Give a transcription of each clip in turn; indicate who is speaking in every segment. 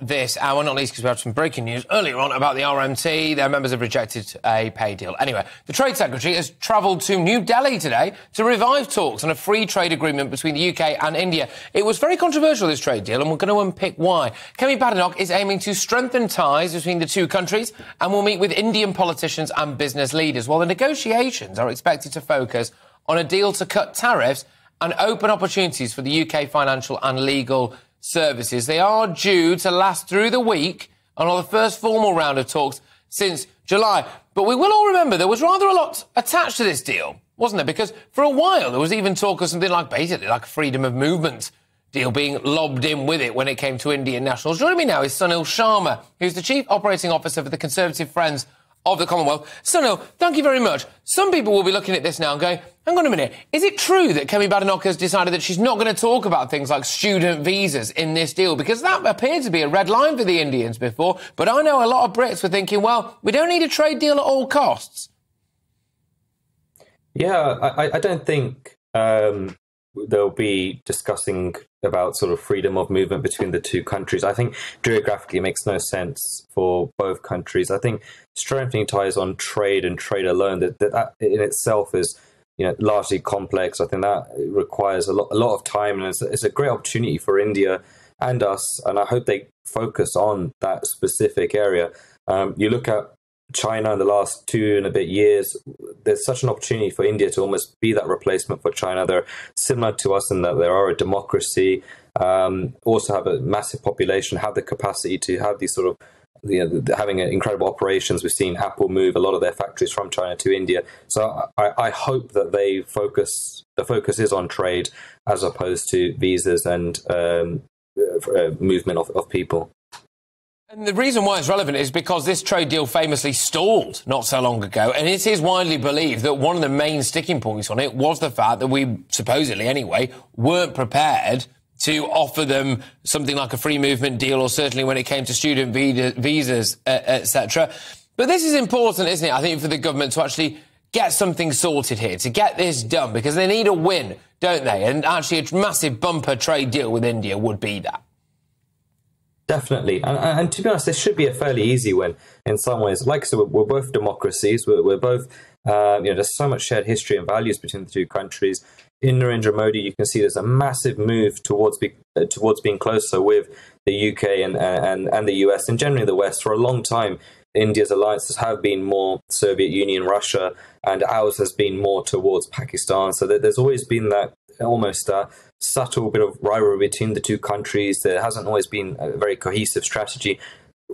Speaker 1: this hour, not least because we had some breaking news earlier on about the RMT. Their members have rejected a pay deal. Anyway, the Trade Secretary has travelled to New Delhi today to revive talks on a free trade agreement between the UK and India. It was very controversial, this trade deal, and we're going to unpick why. Kemi Badenoch is aiming to strengthen ties between the two countries and will meet with Indian politicians and business leaders, while the negotiations are expected to focus on a deal to cut tariffs and open opportunities for the UK financial and legal services. They are due to last through the week and are the first formal round of talks since July. But we will all remember there was rather a lot attached to this deal, wasn't there? Because for a while there was even talk of something like basically like a freedom of movement deal being lobbed in with it when it came to Indian nationals. Joining me now is Sunil Sharma, who's the Chief Operating Officer for the Conservative Friends of the Commonwealth. Sunil, thank you very much. Some people will be looking at this now and going, hang on a minute, is it true that Kemi Badenoch has decided that she's not going to talk about things like student visas in this deal? Because that appeared to be a red line for the Indians before. But I know a lot of Brits were thinking, well, we don't need a trade deal at all costs.
Speaker 2: Yeah, I, I don't think um, they'll be discussing about sort of freedom of movement between the two countries. I think geographically it makes no sense for both countries. I think strengthening ties on trade and trade alone that, that, that in itself is you know largely complex. I think that requires a lot a lot of time and it's, it's a great opportunity for India and us. And I hope they focus on that specific area. Um, you look at China in the last two and a bit years, there's such an opportunity for India to almost be that replacement for China. They're similar to us in that they are a democracy, um, also have a massive population, have the capacity to have these sort of you know, having incredible operations. We've seen Apple move a lot of their factories from China to India. So I, I hope that they focus. The focus is on trade as opposed to visas and um, uh, movement of, of people.
Speaker 1: And the reason why it's relevant is because this trade deal famously stalled not so long ago. And it is widely believed that one of the main sticking points on it was the fact that we, supposedly anyway, weren't prepared to offer them something like a free movement deal, or certainly when it came to student visas, etc. But this is important, isn't it? I think for the government to actually get something sorted here, to get this done, because they need a win, don't they? And actually, a massive bumper trade deal with India would be that.
Speaker 2: Definitely, and, and, to be honest, this should be a fairly easy win in some ways. Like I said, we're, we're both democracies. We're, we're both, uh, you know, there's so much shared history and values between the two countries. In Narendra Modi, you can see there's a massive move towards be, uh, towards being closer with the UK and, and and the US and generally the West. For a long time, India's alliances have been more Soviet Union, Russia, and ours has been more towards Pakistan. So that there's always been that almost uh, subtle bit of rivalry between the two countries. There hasn't always been a very cohesive strategy.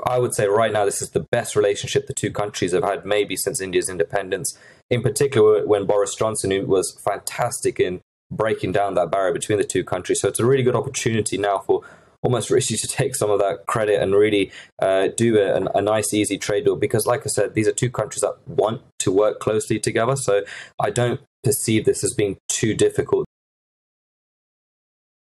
Speaker 2: I would say right now this is the best relationship the two countries have had maybe since India's independence. In particular, when Boris Johnson who was fantastic in breaking down that barrier between the two countries. So it's a really good opportunity now for almost Rishi to take some of that credit and really uh, do a, a, nice, easy trade deal. Because, like I said, these are two countries that want to work closely together. So I don't perceive this as being too difficult